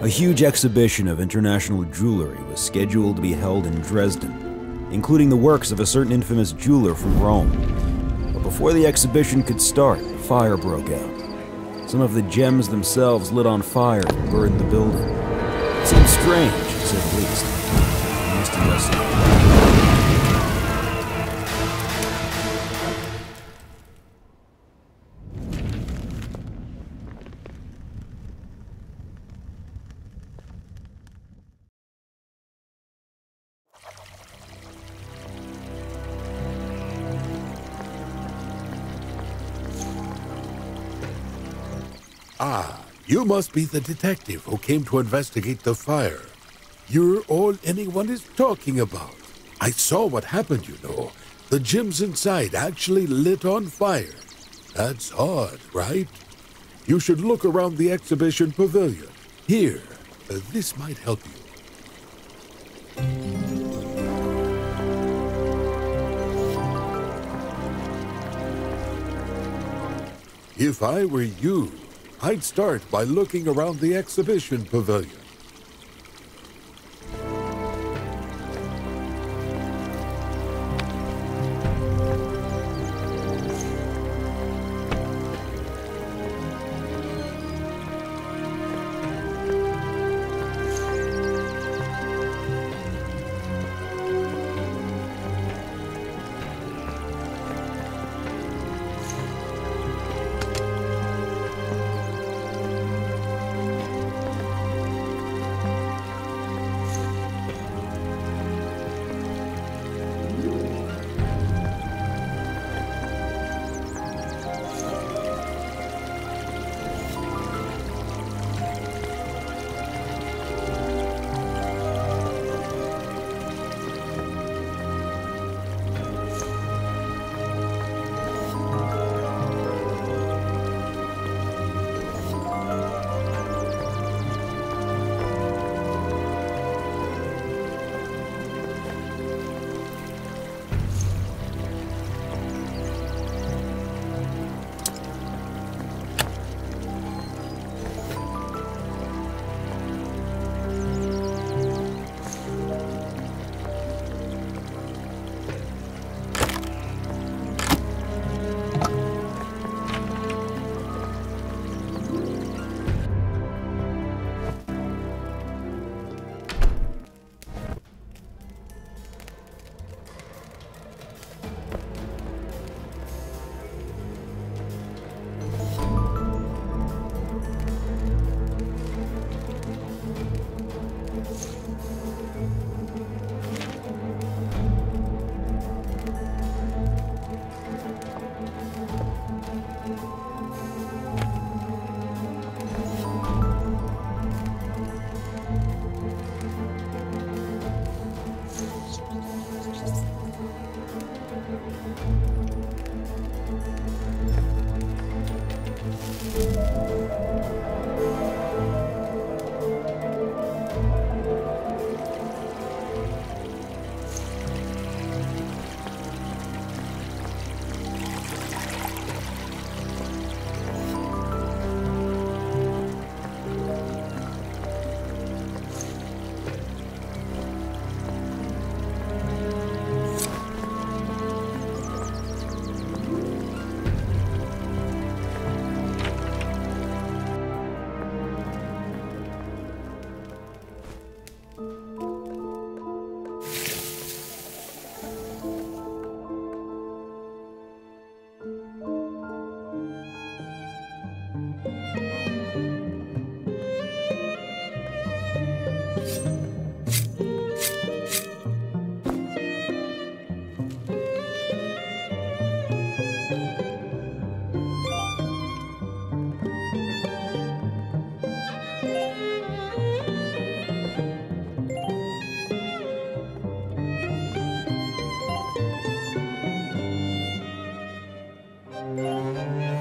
A huge exhibition of international jewelry was scheduled to be held in Dresden, including the works of a certain infamous jeweler from Rome. But before the exhibition could start, a fire broke out. Some of the gems themselves lit on fire and burned the building. It seemed strange, say the least. Must Ah, you must be the detective who came to investigate the fire. You're all anyone is talking about. I saw what happened, you know. The gems inside actually lit on fire. That's odd, right? You should look around the exhibition pavilion. Here, uh, this might help you. If I were you, I'd start by looking around the exhibition pavilion. Amen.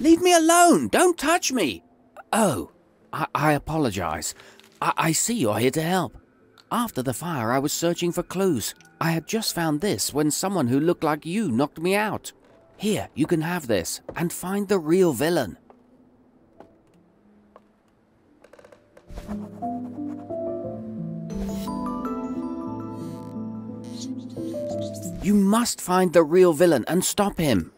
Leave me alone! Don't touch me! Oh, I, I apologize. I, I see you're here to help. After the fire, I was searching for clues. I had just found this when someone who looked like you knocked me out. Here, you can have this and find the real villain. You must find the real villain and stop him.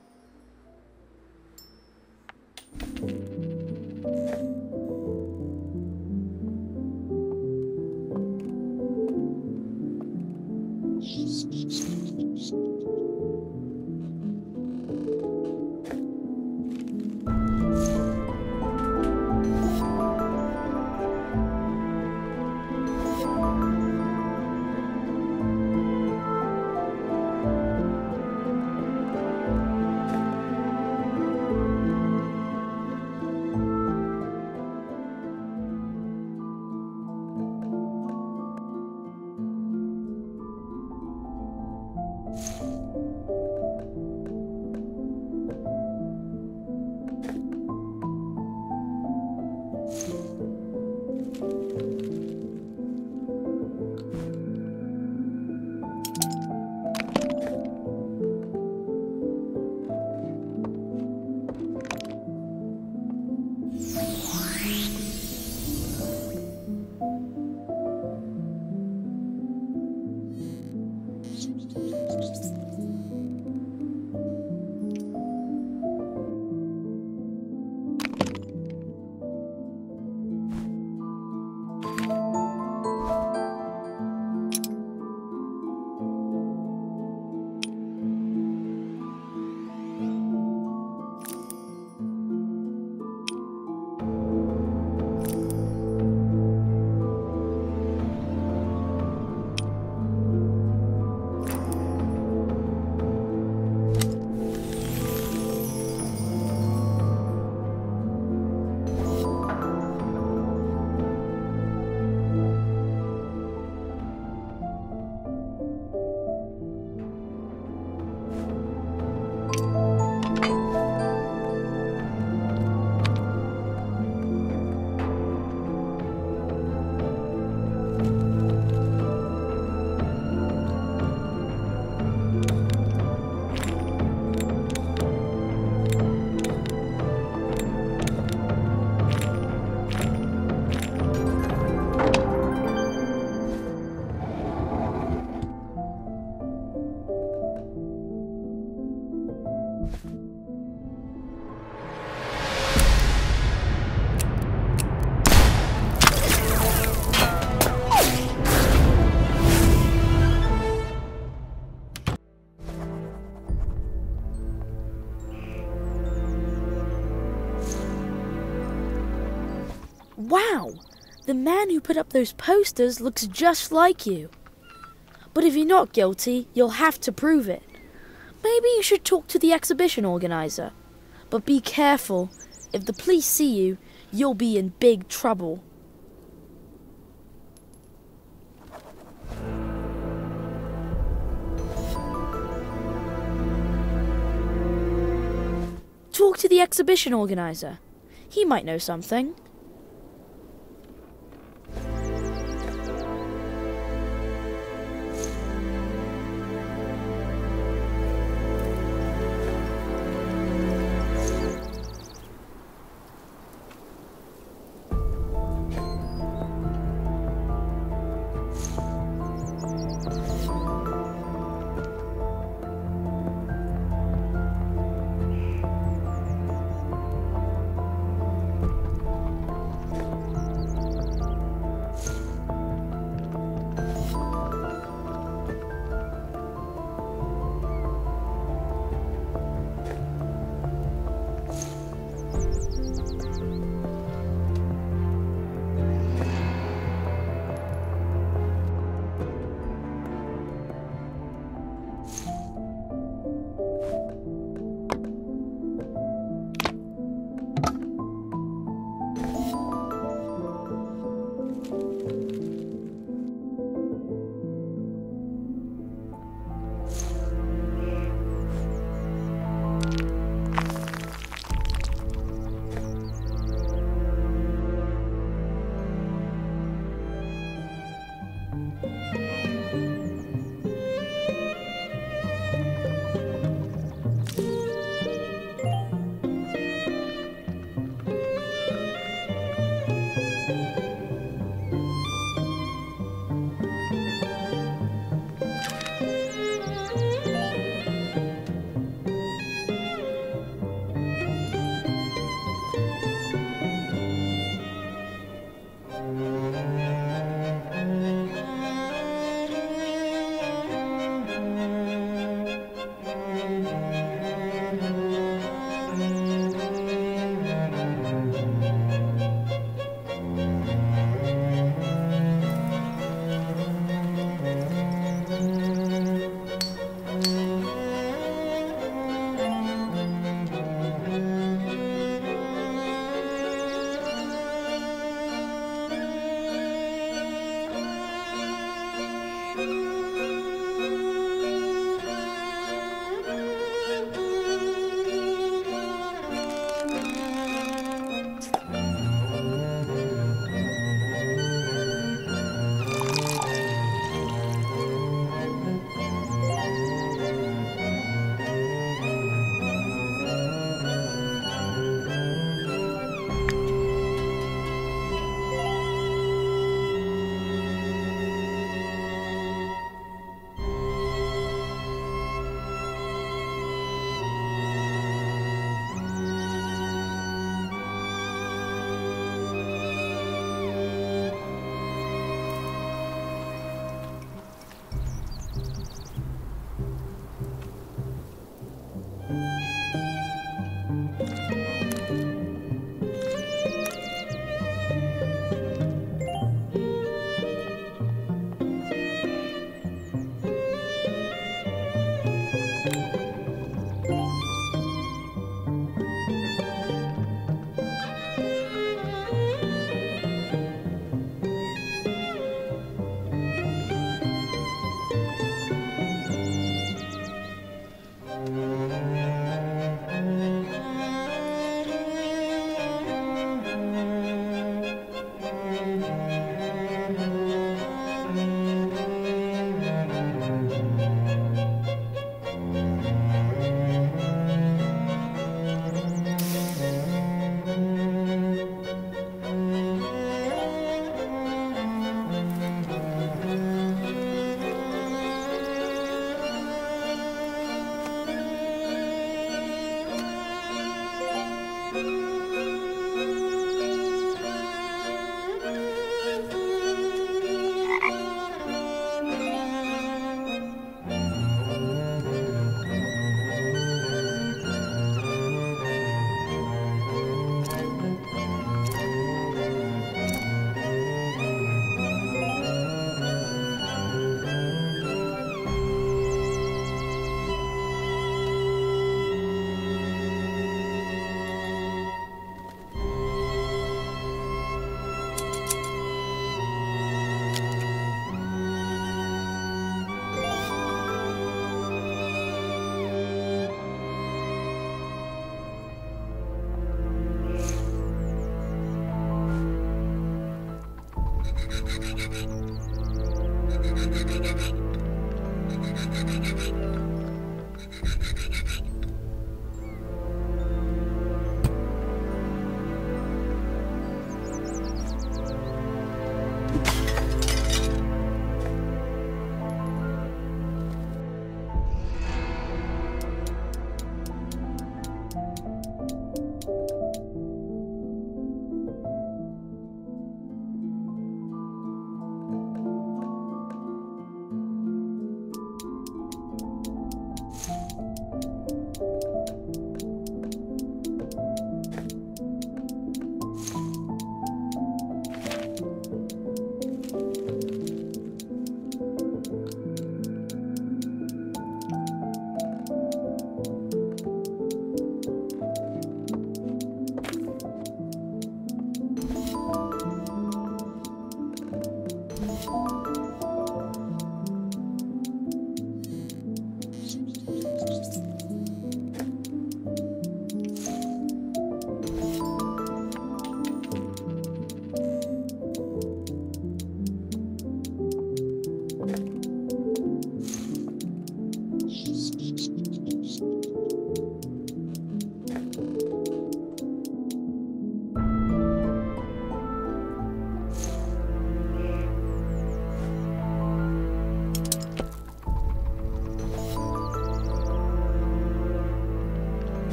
Man who put up those posters looks just like you. But if you're not guilty, you'll have to prove it. Maybe you should talk to the exhibition organizer. But be careful. If the police see you, you'll be in big trouble. Talk to the exhibition organizer. He might know something.